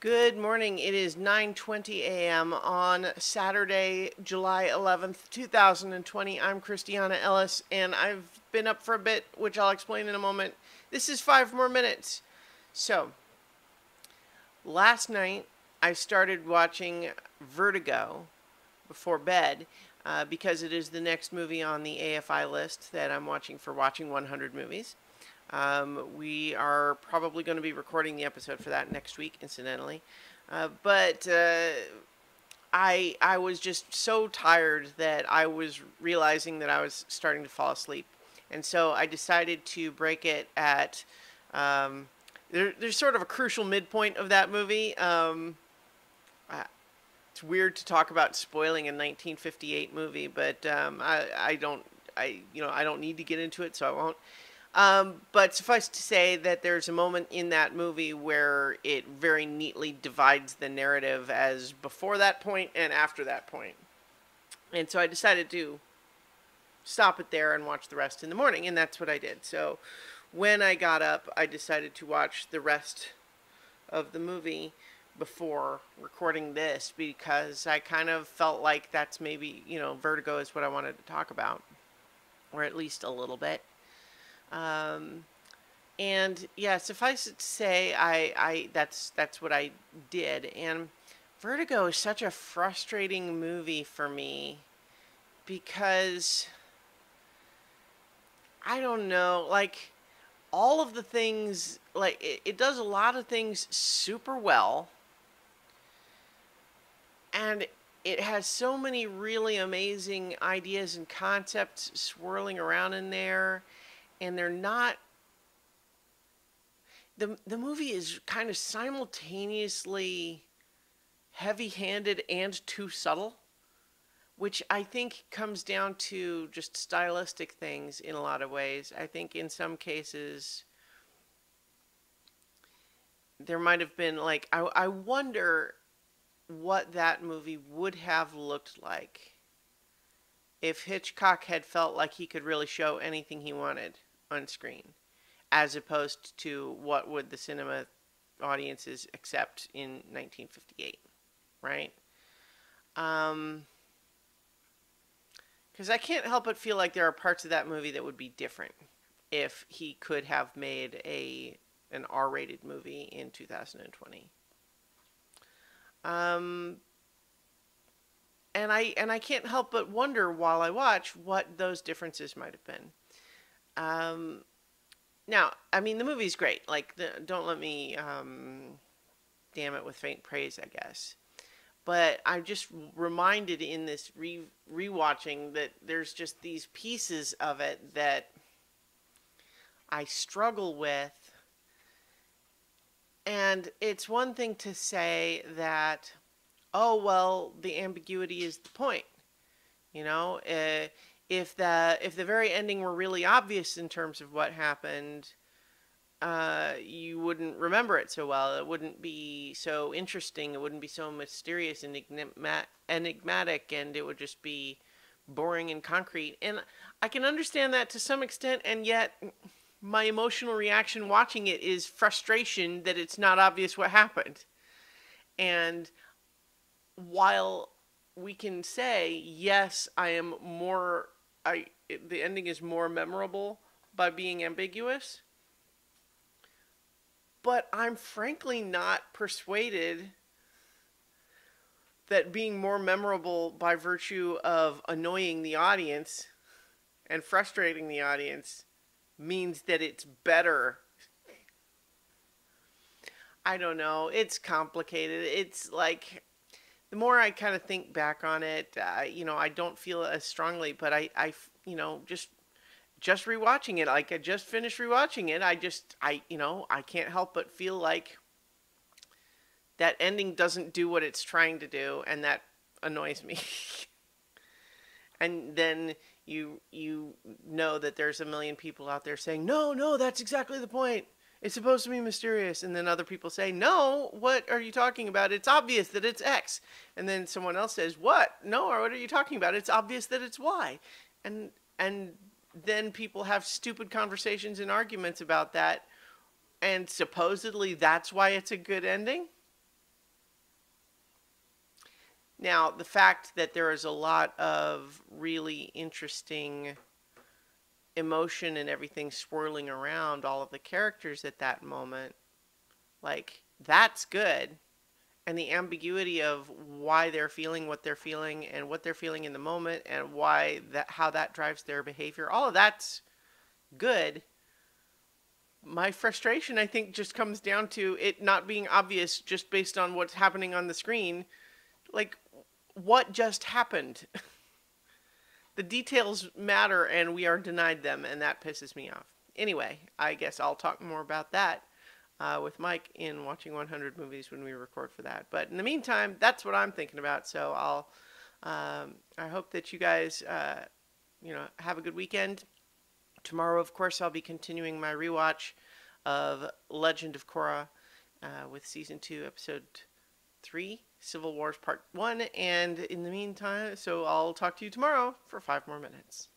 Good morning. It is 9:20 a.m. on Saturday, July 11th, 2020. I'm Christiana Ellis and I've been up for a bit, which I'll explain in a moment. This is 5 more minutes. So, last night I started watching Vertigo before bed uh, because it is the next movie on the AFI list that I'm watching for watching 100 movies. Um, we are probably going to be recording the episode for that next week, incidentally. Uh, but uh, I I was just so tired that I was realizing that I was starting to fall asleep, and so I decided to break it at. Um, there, there's sort of a crucial midpoint of that movie. Um, it's weird to talk about spoiling a 1958 movie, but um, I I don't I you know I don't need to get into it, so I won't. Um, but suffice to say that there's a moment in that movie where it very neatly divides the narrative as before that point and after that point. And so I decided to stop it there and watch the rest in the morning, and that's what I did. So when I got up, I decided to watch the rest of the movie before recording this because I kind of felt like that's maybe, you know, vertigo is what I wanted to talk about, or at least a little bit. Um, and yeah, suffice it to say, I, I that's that's what I did. And Vertigo is such a frustrating movie for me because I don't know, like all of the things, like it, it does a lot of things super well, and it has so many really amazing ideas and concepts swirling around in there and they're not the the movie is kind of simultaneously heavy-handed and too subtle which I think comes down to just stylistic things in a lot of ways. I think in some cases there might have been like I I wonder what that movie would have looked like if Hitchcock had felt like he could really show anything he wanted on screen, as opposed to what would the cinema audiences accept in 1958, right? Um, because I can't help but feel like there are parts of that movie that would be different if he could have made a an R-rated movie in 2020. Um, and I and I can't help but wonder while I watch what those differences might have been. Um, now, I mean, the movie's great. Like, the, don't let me um, damn it with faint praise, I guess. But I'm just reminded in this re rewatching that there's just these pieces of it that I struggle with. And it's one thing to say that, oh, well, the ambiguity is the point. You know, uh, if the if the very ending were really obvious in terms of what happened, uh, you wouldn't remember it so well. It wouldn't be so interesting. It wouldn't be so mysterious and enigmatic, and it would just be boring and concrete. And I can understand that to some extent, and yet my emotional reaction watching it is frustration that it's not obvious what happened. And while we can say, yes, I am more I the ending is more memorable by being ambiguous. But I'm frankly not persuaded that being more memorable by virtue of annoying the audience and frustrating the audience means that it's better. I don't know. It's complicated. It's like the more I kind of think back on it, uh, you know, I don't feel as strongly, but I, I, you know, just just rewatching it, like I just finished rewatching it, I just, I, you know, I can't help but feel like that ending doesn't do what it's trying to do, and that annoys me. and then you you know that there's a million people out there saying, no, no, that's exactly the point it's supposed to be mysterious. And then other people say, no, what are you talking about? It's obvious that it's X. And then someone else says, what? No, or what are you talking about? It's obvious that it's Y. And, and then people have stupid conversations and arguments about that. And supposedly that's why it's a good ending. Now, the fact that there is a lot of really interesting emotion and everything swirling around all of the characters at that moment, like, that's good. And the ambiguity of why they're feeling what they're feeling and what they're feeling in the moment and why that how that drives their behavior, all of that's good. My frustration, I think, just comes down to it not being obvious just based on what's happening on the screen. Like, what just happened? the details matter and we are denied them, and that pisses me off. Anyway, I guess I'll talk more about that uh, with Mike in Watching 100 Movies when we record for that. But in the meantime, that's what I'm thinking about. So I'll, um, I hope that you guys, uh, you know, have a good weekend. Tomorrow, of course, I'll be continuing my rewatch of Legend of Korra uh, with season two, episode three, Civil Wars Part One. And in the meantime, so I'll talk to you tomorrow for five more minutes.